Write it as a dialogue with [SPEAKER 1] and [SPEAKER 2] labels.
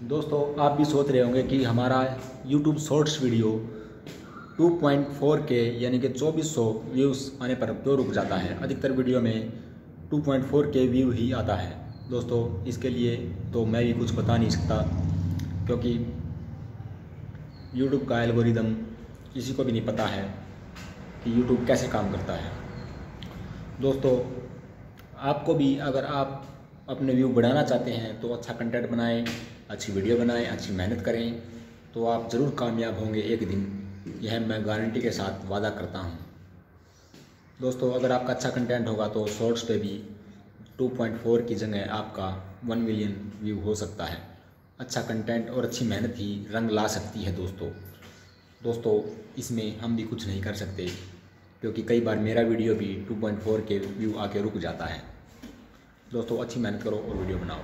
[SPEAKER 1] दोस्तों, आप भी सोच रहे होंगे कि हमारा यूट्यूब शॉर्ट्स वीडियो 2.4 के यानी कि 2400 व्यूज़ आने पर क्यों रुक जाता है? अधिकतर वीडियो में 2.4 के व्यू ही आता है। दोस्तों, इसके लिए तो मैं भी कुछ बता नहीं सकता, क्योंकि यूट्यूब का एल्गोरिदम किसी को भी नहीं पता है कि यूट्यूब कैसे काम करता है। दोस्तों, आपको भी अगर आप अपने व्यू बढ़ाना चाहते हैं तो अच्छा कंटेंट बनाएँ, अच्छी वीडियो बनाएँ, अच्छी मेहनत करें तो आप ज़रूर कामयाब होंगे एक दिन। यह मैं गारंटी के साथ वादा करता हूँ। दोस्तों, अगर आपका अच्छा कंटेंट होगा तो शॉर्ट्स पे भी 2.4 की जगह आपका 1 मिलियन व्यू हो सकता है। अच्छा कंटेंट और अच्छी मेहनत ही रंग ला सकती है दोस्तों। दोस्तों, इसमें हम भी कुछ नहीं कर सकते, क्योंकि कई बार मेरा वीडियो भी 2.4 के व्यू आके रुक जाता है। दोस्तों अच्छी मेहनत करो और वीडियो बनाओ।